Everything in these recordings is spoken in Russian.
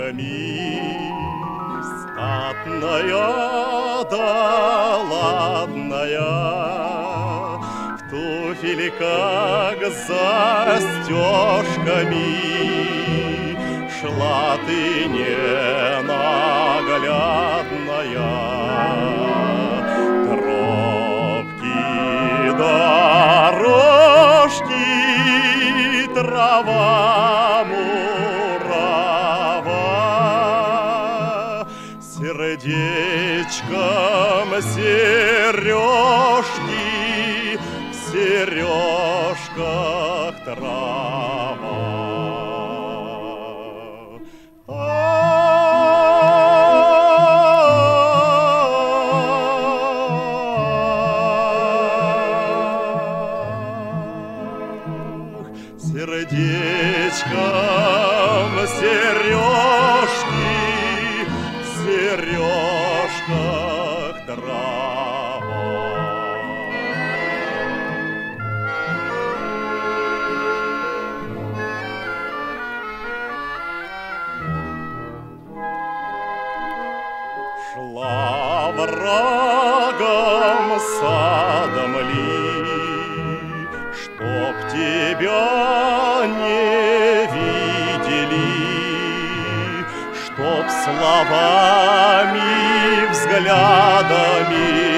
сердечками Статная да ладная. В туфельках застежками Шла ты ненаглядная. Тропки дорожки трава сердечком сережки в сережках трава. Сердечком Шла врагом садом ли, Чтоб тебя не видели, Чтоб словами, взглядами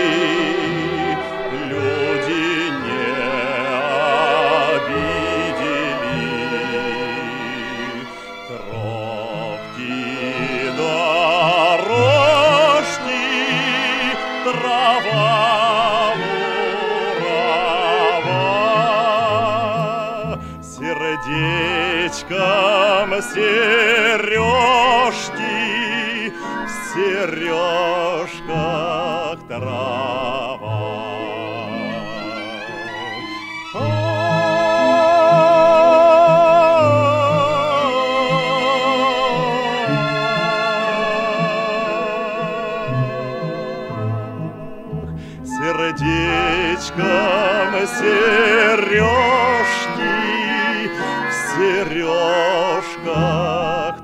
сердечком сережки в сережках трава. Сердечком сережки в сережках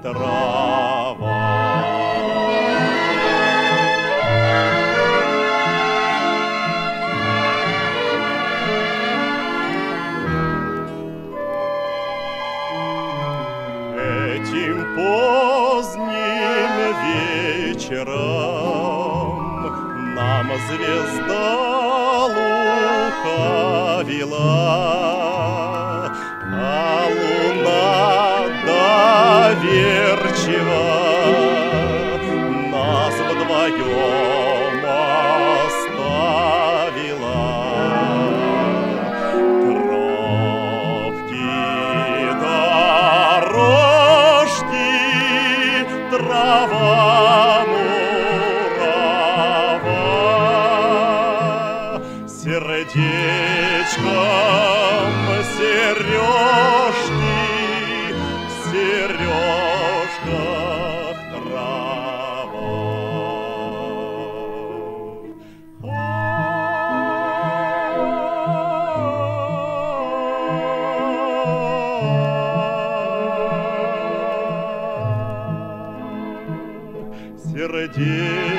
трава. Этим поздним вечером Нам звезда лукавила, сердечком сережки в сережках трава. Сердечком